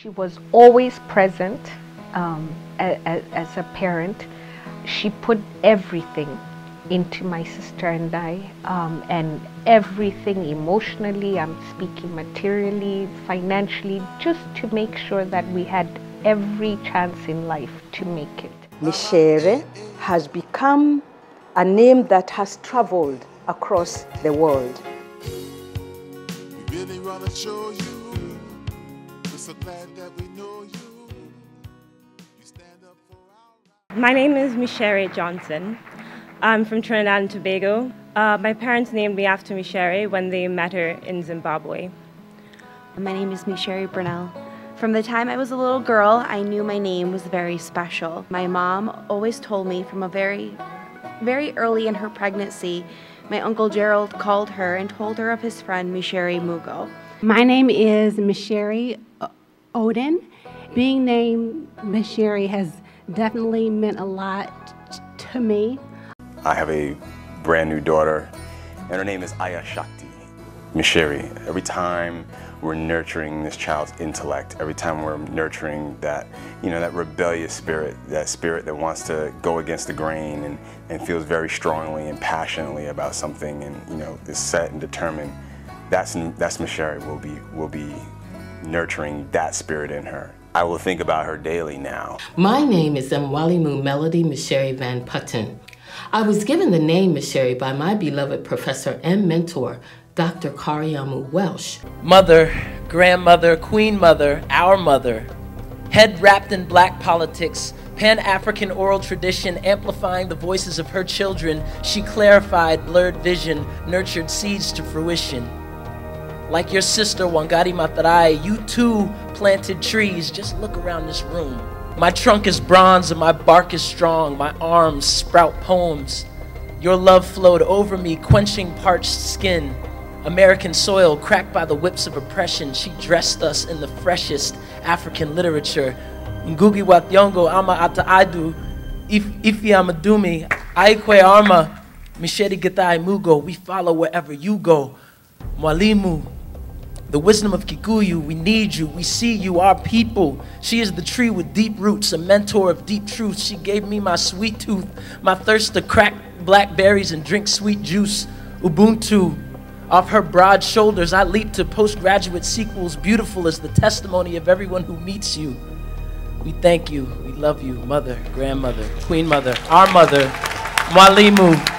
She was always present um, as, as a parent. She put everything into my sister and I, um, and everything emotionally, I'm speaking materially, financially, just to make sure that we had every chance in life to make it. Micere has become a name that has traveled across the world. So glad that we know you. you stand up for our... My name is Micere Johnson. I'm from Trinidad and Tobago. Uh, my parents named me after Micere when they met her in Zimbabwe. My name is Micere Brunel. From the time I was a little girl, I knew my name was very special. My mom always told me from a very, very early in her pregnancy, my uncle Gerald called her and told her of his friend Micere Mugo. My name is Micere Odin. Being named Micere has definitely meant a lot to me. I have a brand new daughter, and her name is Aya Shakti Micere. Every time we're nurturing this child's intellect, every time we're nurturing that, you know, that rebellious spirit, that spirit that wants to go against the grain and, and feels very strongly and passionately about something and, you know, is set and determined, that's, that's Micere. We'll be, we'll be nurturing that spirit in her. I will think about her daily now. My name is Mwalimu Melody Micere Van Putten. I was given the name Micere by my beloved professor and mentor, Dr. Kariamu Welsh. Mother, grandmother, queen mother, our mother, head wrapped in black politics, Pan African oral tradition amplifying the voices of her children, she clarified blurred vision, nurtured seeds to fruition. Like your sister Wangari Maathai, you too planted trees. Just look around this room. My trunk is bronze and my bark is strong. My arms sprout poems. Your love flowed over me, quenching parched skin. American soil cracked by the whips of oppression, she dressed us in the freshest African literature. Ngugi wa Thiong'o Ama Ata Aidoo, Ifi Amadiume, aikwe arma, Micere Githae Mugo, we follow wherever you go. Mwalimu, the wisdom of Kikuyu, we need you, we see you, our people. She is the tree with deep roots, a mentor of deep truth. She gave me my sweet tooth, my thirst to crack blackberries and drink sweet juice. Ubuntu, off her broad shoulders, I leap to postgraduate sequels, beautiful as the testimony of everyone who meets you. We thank you, we love you, mother, grandmother, queen mother, our mother, Mwalimu.